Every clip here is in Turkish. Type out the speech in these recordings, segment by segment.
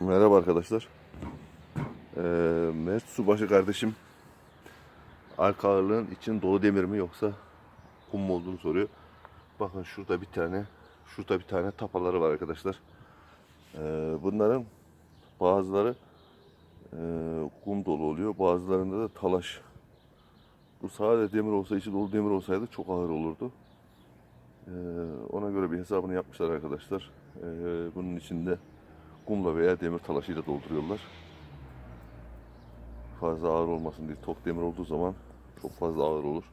Merhaba arkadaşlar. Ee, Mert Subaşı kardeşim arka ağırlığın için dolu demir mi yoksa kum mu olduğunu soruyor. Bakın şurada bir tane şurada bir tane tapaları var arkadaşlar. Ee, bunların bazıları e, kum dolu oluyor. Bazılarında da talaş. Bu sadece demir olsa içi dolu demir olsaydı çok ağır olurdu. Ee, ona göre bir hesabını yapmışlar arkadaşlar. Ee, bunun içinde kumla veya demir talaşıyla dolduruyorlar. Fazla ağır olmasın diye. Tok demir olduğu zaman çok fazla ağır olur.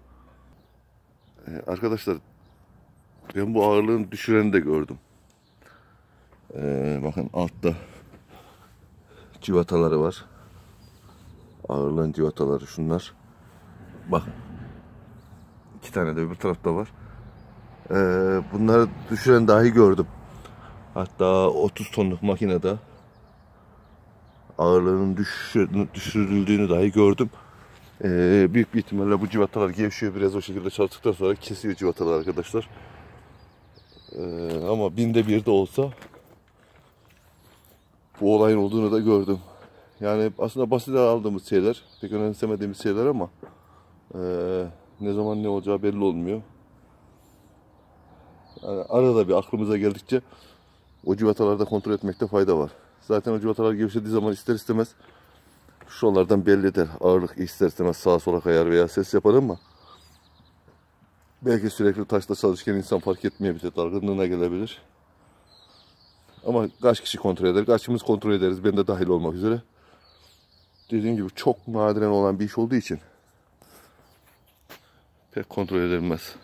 Ee, arkadaşlar ben bu ağırlığın düşüreni de gördüm. Ee, bakın altta civataları var. Ağırlığın civataları şunlar. Bakın. iki tane de öbür tarafta var. Ee, bunları düşüren dahi gördüm. Hatta 30 tonluk makinede ağırlığının düşür- düşürüldüğünü dahi gördüm. Ee, büyük bir ihtimalle bu civatalar gevşiyor biraz o şekilde çalıştıktan sonra kesiyor civatalar arkadaşlar. Ee, ama binde bir de olsa bu olayın olduğunu da gördüm. Yani aslında basit aldığımız şeyler, pek önemsemediğimiz şeyler ama ee, ne zaman ne olacağı belli olmuyor. Yani arada bir aklımıza geldikçe o civatalarda kontrol etmekte fayda var. Zaten o civatalar gevşediği zaman ister istemez şuralardan belli eder. Ağırlık ister istemez sağa sola kayar veya ses yapar ama belki sürekli taşla çalışırken insan fark etmeyebilir. Dargınlığına gelebilir. Ama kaç kişi kontrol eder? Kaçımız kontrol ederiz? Ben de dahil olmak üzere. Dediğim gibi çok nadiren olan bir iş olduğu için pek kontrol edilmez.